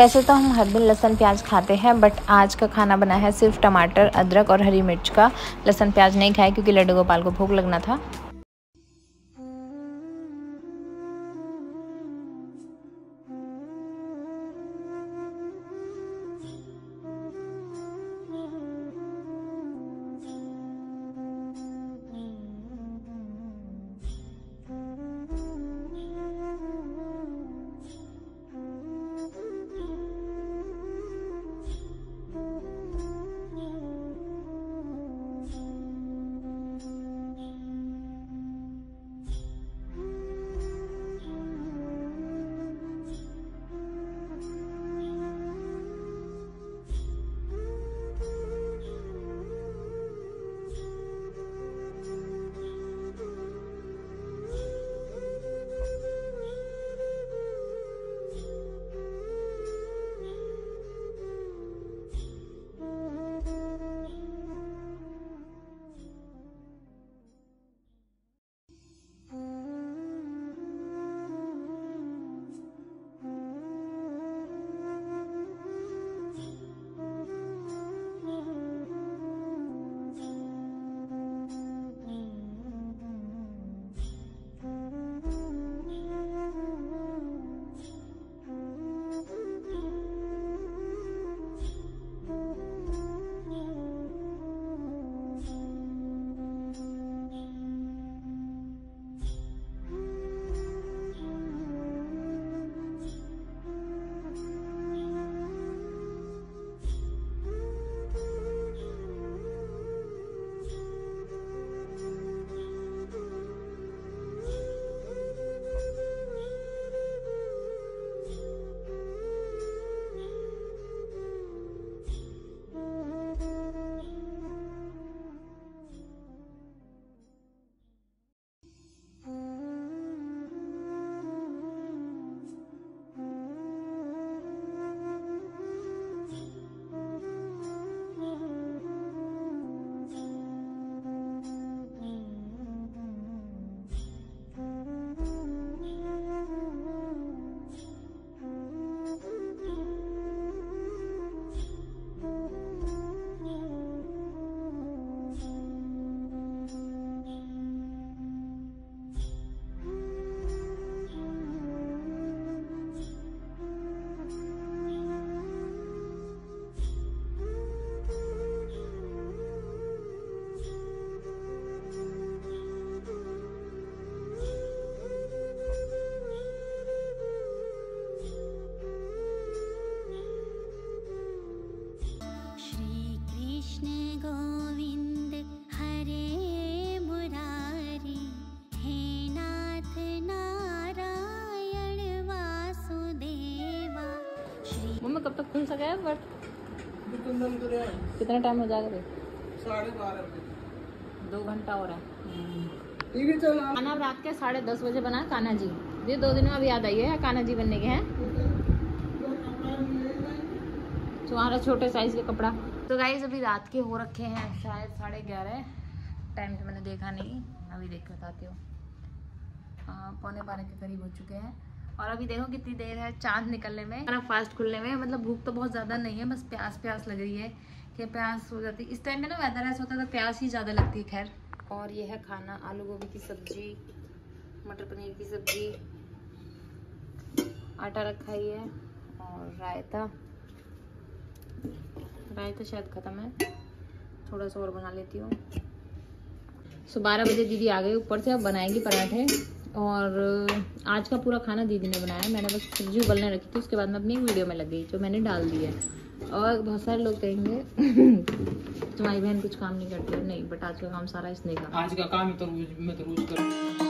वैसे तो हम हर दिन लहसन प्याज खाते हैं बट आज का खाना बना है सिर्फ़ टमाटर, अदरक और हरी मिर्च का। लहसुन प्याज नहीं खाए क्योंकि लड्डू गोपाल को भूख लगना था। मम्मी कब तक खुल सका है बट कितना टाइम हो जाएगा साढ़े बारह दो घंटा हो रहा है। टीवी चला। खाना रात के साढ़े दस बजे बना कान्हा जी। ये दो दिनों में अब याद आई है कान्हा जी बनने के हैं? तुम्हारा छोटे साइज़ का कपड़ा। तो गाइज़ अभी रात के हो रखे हैं शायद साढ़े ग्यारह टाइम तो मैंने देखा नहीं अभी देख बताती हूँ। हाँ, पौने बारह के करीब हो चुके हैं। और अभी देखो कितनी देर है चाँद निकलने में, खाना फास्ट खुलने में। मतलब भूख तो बहुत ज़्यादा नहीं है, बस प्यास प्यास लग रही है कि प्यास हो जाती है। इस टाइम में ना वेदर ऐसा होता है तो प्यास ही ज़्यादा लगती है, खैर। और यह है खाना, आलू गोभी की सब्ज़ी, मटर पनीर की सब्ज़ी, आटा रखा ही है और रायता। रायता शायद ख़त्म है, थोड़ा सा और बना लेती हूँ। सो बारह बजे दीदी आ गई ऊपर से, अब बनाएगी पराठे। और आज का पूरा खाना दीदी ने बनाया। मैंने बस सब्ज़ी उबलने रखी थी, उसके बाद मैं अपनी वीडियो में लग गई, जो मैंने डाल दी है। और बहुत सारे लोग कहेंगे, तुम्हारी बहन कुछ काम नहीं करती, नहीं बट आज का काम सारा इसने का आज का काम तो रोज, मैं तो रोज करूँ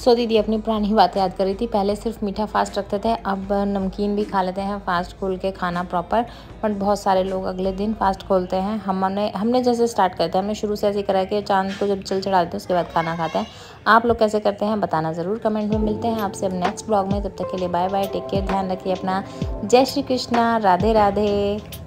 सो दीदी, अपनी पुरानी बात याद कर रही थी। पहले सिर्फ़ मीठा फास्ट रखते थे, अब नमकीन भी खा लेते हैं फास्ट खोल के खाना प्रॉपर बट बहुत सारे लोग अगले दिन फास्ट खोलते हैं। हमने हमने जैसे स्टार्ट करते हैं, हमने शुरू से ऐसे करा कि चाँद को जब चल चढ़ा देते हैं, उसके बाद खाना खाते हैं। आप लोग कैसे करते हैं, बताना ज़रूर कमेंट में मिलते हैं। आपसे अब नेक्स्ट ब्लॉग में, तब तक के लिए बाय बाय टेक केयर ध्यान रखिए अपना। जय श्री कृष्णा, राधे राधे।